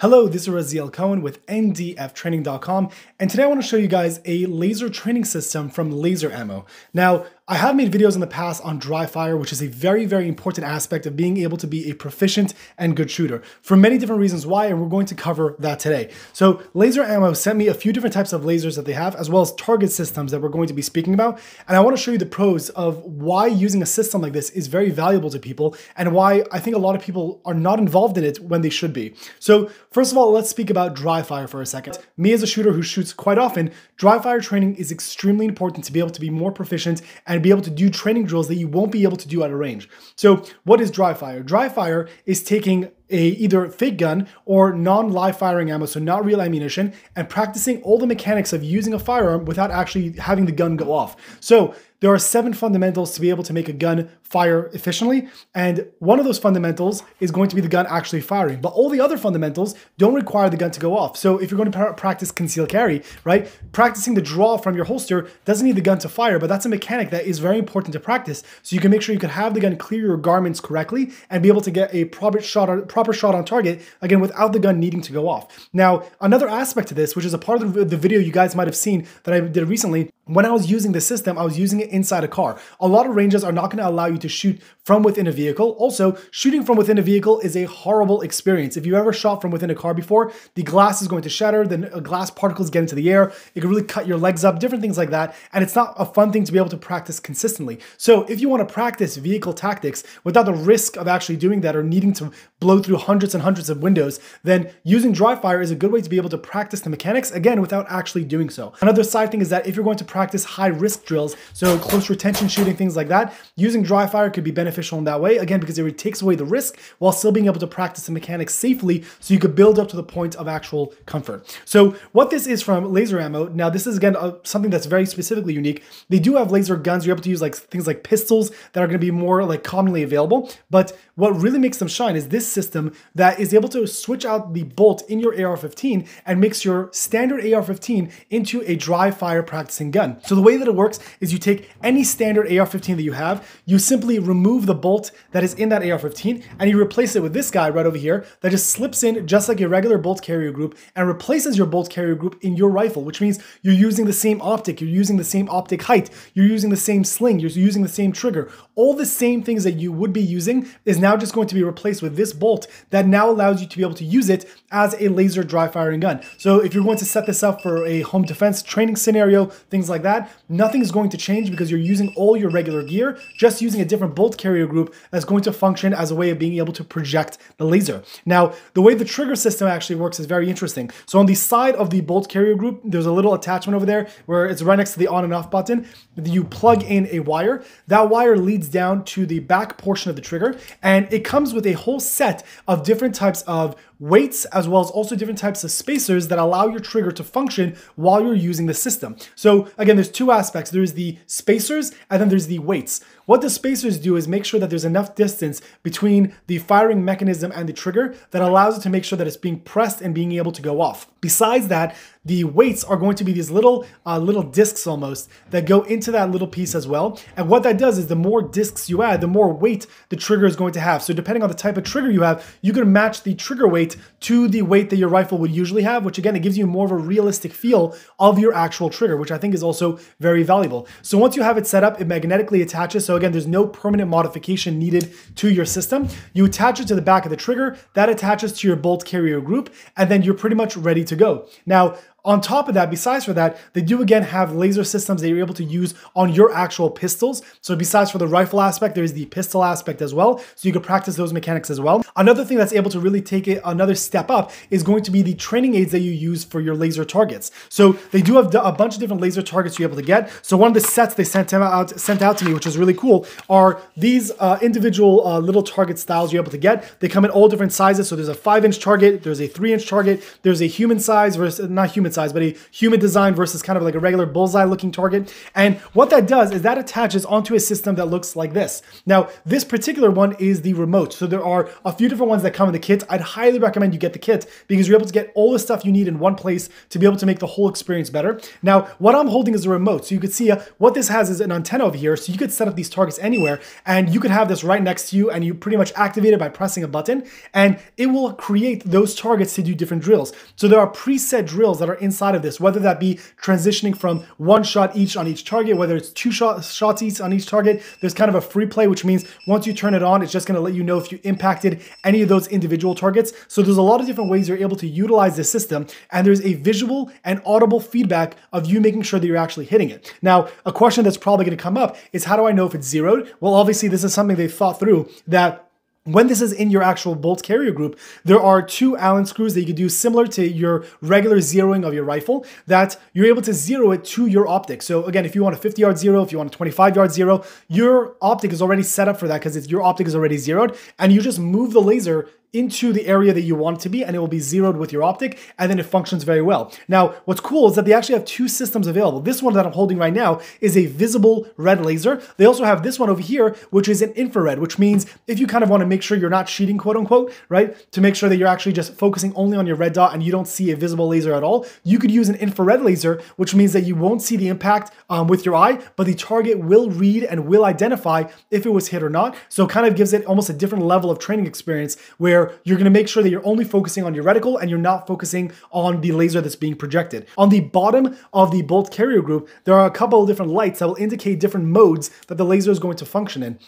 Hello, this is Raziel Cohen with ndftraining.com, and today I want to show you guys a laser training system from Laser Ammo. Now, I have made videos in the past on dry fire, which is a very, very important aspect of being able to be a proficient and good shooter for many different reasons why, and we're going to cover that today. So Laser Ammo sent me a few different types of lasers that they have, as well as target systems that we're going to be speaking about. And I want to show you the pros of why using a system like this is very valuable to people and why I think a lot of people are not involved in it when they should be. So first of all, let's speak about dry fire for a second. Me as a shooter who shoots quite often, dry fire training is extremely important to be able to be more proficient and and be able to do training drills that you won't be able to do at a range. So what is dry fire? Dry fire is taking a either fake gun or non-live firing ammo, so not real ammunition, and practicing all the mechanics of using a firearm without actually having the gun go off. So there are seven fundamentals to be able to make a gun fire efficiently. And one of those fundamentals is going to be the gun actually firing. But all the other fundamentals don't require the gun to go off. So if you're going to practice concealed carry, right, practicing the draw from your holster doesn't need the gun to fire, but that's a mechanic that is very important to practice. So you can make sure you can have the gun clear your garments correctly and be able to get a proper shot on, proper shot on target, again, without the gun needing to go off. Now, another aspect to this, which is a part of the video you guys might have seen that I did recently, when I was using the system, I was using it inside a car. A lot of ranges are not going to allow you to shoot from within a vehicle. Also, shooting from within a vehicle is a horrible experience. If you ever shot from within a car before, the glass is going to shatter, then uh, glass particles get into the air. It can really cut your legs up, different things like that. And it's not a fun thing to be able to practice consistently. So if you want to practice vehicle tactics without the risk of actually doing that or needing to blow through hundreds and hundreds of windows, then using dry fire is a good way to be able to practice the mechanics, again, without actually doing so. Another side thing is that if you're going to practice high risk drills, so close retention shooting, things like that, using dry fire could be beneficial in that way, again, because it takes away the risk while still being able to practice the mechanics safely so you could build up to the point of actual comfort. So what this is from laser ammo, now this is again uh, something that's very specifically unique. They do have laser guns, you're able to use like things like pistols that are gonna be more like commonly available, but what really makes them shine is this system that is able to switch out the bolt in your AR-15 and makes your standard AR-15 into a dry fire practicing gun. So the way that it works is you take any standard AR-15 that you have, you simply remove the bolt that is in that AR-15 and you replace it with this guy right over here that just slips in just like your regular bolt carrier group and replaces your bolt carrier group in your rifle, which means you're using the same optic, you're using the same optic height, you're using the same sling, you're using the same trigger. All the same things that you would be using is now just going to be replaced with this bolt that now allows you to be able to use it as a laser dry firing gun. So if you're going to set this up for a home defense training scenario, things like that, nothing is going to change because you're using all your regular gear, just using a different bolt carrier group that's going to function as a way of being able to project the laser. Now, the way the trigger system actually works is very interesting. So on the side of the bolt carrier group, there's a little attachment over there where it's right next to the on and off button. You plug in a wire. That wire leads down to the back portion of the trigger and it comes with a whole set of different types of weights as well as also different types of spacers that allow your trigger to function while you're using the system. So again, there's two aspects. There's the spacers and then there's the weights. What the spacers do is make sure that there's enough distance between the firing mechanism and the trigger that allows it to make sure that it's being pressed and being able to go off. Besides that, the weights are going to be these little uh, little discs almost that go into that little piece as well. And what that does is the more discs you add, the more weight the trigger is going to have. So depending on the type of trigger you have, you can match the trigger weight to the weight that your rifle would usually have, which again, it gives you more of a realistic feel of your actual trigger, which I think is also very valuable. So once you have it set up, it magnetically attaches. So again, there's no permanent modification needed to your system. You attach it to the back of the trigger, that attaches to your bolt carrier group, and then you're pretty much ready to go. Now, on top of that, besides for that, they do again have laser systems that you're able to use on your actual pistols. So besides for the rifle aspect, there's the pistol aspect as well. So you can practice those mechanics as well. Another thing that's able to really take it another step up is going to be the training aids that you use for your laser targets. So they do have a bunch of different laser targets you're able to get. So one of the sets they sent out sent out to me, which is really cool, are these uh, individual uh, little target styles you're able to get. They come in all different sizes. So there's a five inch target, there's a three inch target, there's a human size versus not human human size, but a human design versus kind of like a regular bullseye looking target. And what that does is that attaches onto a system that looks like this. Now, this particular one is the remote. So there are a few different ones that come in the kit. I'd highly recommend you get the kit because you're able to get all the stuff you need in one place to be able to make the whole experience better. Now, what I'm holding is a remote. So you can see uh, what this has is an antenna over here. So you could set up these targets anywhere and you could have this right next to you and you pretty much activate it by pressing a button and it will create those targets to do different drills. So there are preset drills that are inside of this, whether that be transitioning from one shot each on each target, whether it's two shot, shots each on each target. There's kind of a free play, which means once you turn it on, it's just gonna let you know if you impacted any of those individual targets. So there's a lot of different ways you're able to utilize this system and there's a visual and audible feedback of you making sure that you're actually hitting it. Now, a question that's probably gonna come up is how do I know if it's zeroed? Well, obviously this is something they've thought through that when this is in your actual bolt carrier group, there are two Allen screws that you can do similar to your regular zeroing of your rifle that you're able to zero it to your optic. So again, if you want a 50 yard zero, if you want a 25 yard zero, your optic is already set up for that because your optic is already zeroed and you just move the laser into the area that you want it to be and it will be zeroed with your optic and then it functions very well. Now, what's cool is that they actually have two systems available. This one that I'm holding right now is a visible red laser. They also have this one over here, which is an infrared, which means if you kind of want to make sure you're not cheating, quote unquote, right? To make sure that you're actually just focusing only on your red dot and you don't see a visible laser at all, you could use an infrared laser, which means that you won't see the impact um, with your eye, but the target will read and will identify if it was hit or not. So it kind of gives it almost a different level of training experience where where you're gonna make sure that you're only focusing on your reticle and you're not focusing on the laser that's being projected. On the bottom of the bolt carrier group, there are a couple of different lights that will indicate different modes that the laser is going to function in.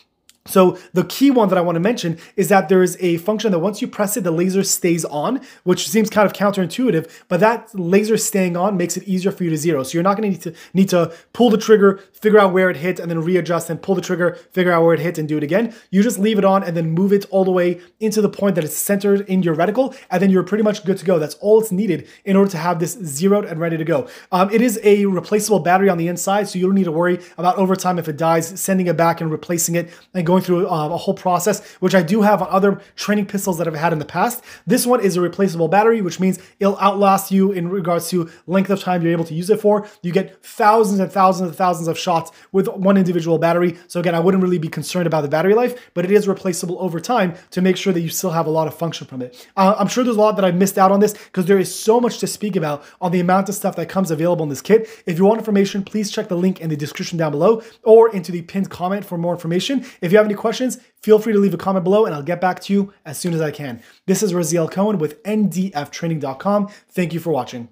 So the key one that I want to mention is that there is a function that once you press it, the laser stays on, which seems kind of counterintuitive, but that laser staying on makes it easier for you to zero. So you're not going to need to need to pull the trigger, figure out where it hit, and then readjust and pull the trigger, figure out where it hit, and do it again. You just leave it on and then move it all the way into the point that it's centered in your reticle, and then you're pretty much good to go. That's all it's needed in order to have this zeroed and ready to go. Um, it is a replaceable battery on the inside, so you don't need to worry about overtime if it dies, sending it back and replacing it and going through uh, a whole process, which I do have on other training pistols that I've had in the past. This one is a replaceable battery, which means it'll outlast you in regards to length of time you're able to use it for. You get thousands and thousands and thousands of shots with one individual battery. So again, I wouldn't really be concerned about the battery life, but it is replaceable over time to make sure that you still have a lot of function from it. Uh, I'm sure there's a lot that I missed out on this because there is so much to speak about on the amount of stuff that comes available in this kit. If you want information, please check the link in the description down below or into the pinned comment for more information. If you have any questions, questions, feel free to leave a comment below and I'll get back to you as soon as I can. This is Raziel Cohen with NDFtraining.com. Thank you for watching.